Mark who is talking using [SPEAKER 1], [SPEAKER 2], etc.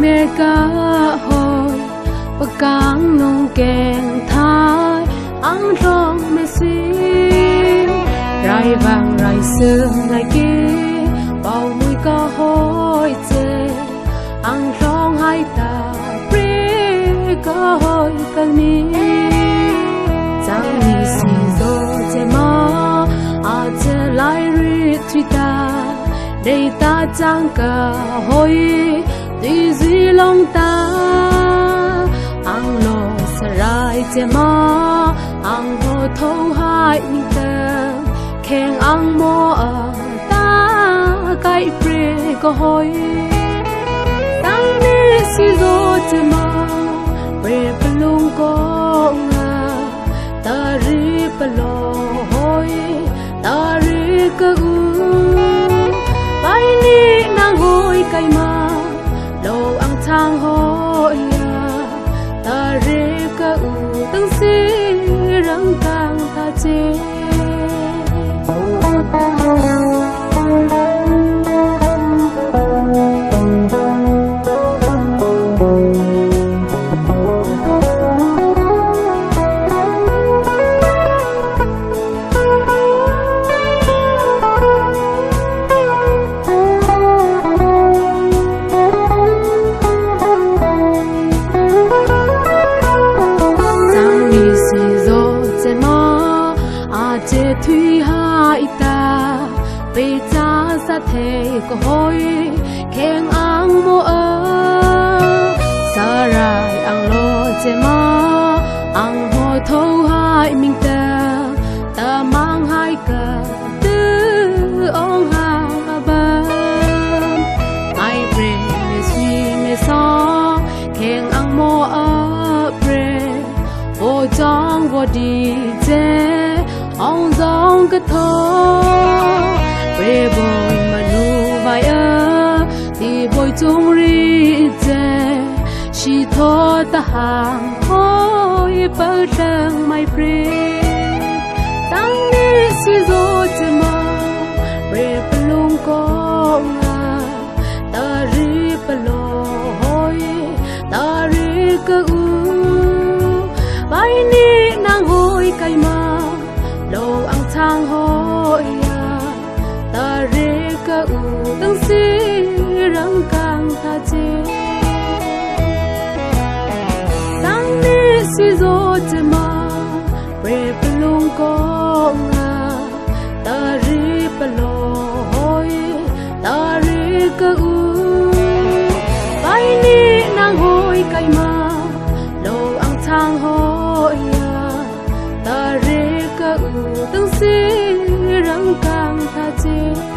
[SPEAKER 1] mẹ cá hồi. Và cang nông kèn thái ăn rong mẹ suy rai vàng, rai sương, rai kia, bao mũi cá hồi chê. Ăn rong hai ta pri cá hồi cần mi chẳng ni si do chê ma à chê lại ri truy ta. Đây ta chẳng cả hồi ဒီစီလုံးတာအောင်လို့စရိုက်ချမအောင်ဟိုထုံးဟိုက်နီတခဲအောင်မောအတာကိုက်ပြေကိုဟိုတောင်းနေစီစိုးချမဝေပလုံကောငါတရီပလော vì cha sa thể có hối, khen ang mô ơ sa rai ang lo che ma ang ho thâu hai mình ta ta mang hai cờ tư ông hà ba ai pre me suy me so khen ang mô ơ pre vô trong vô đi che ông dòng cái thô pre mà nu vai ơ, thì bồi chung ri che chỉ tho ta hàng hoi bơ rang mai bê tăng đi suy dô zo che ma pre lung có ngà ta ri bê lô hôi, ta ri cơ u. Bai ni nàng hôi cây ma thang hoi à ta re ka u. Tang si rang kang ta che sang ni si zo che ma pre plung ko nga ta re pa lo hoi ta re ka u. Bay ni nang hoi kai ma lo ang thang hoi ya Tâm xin 进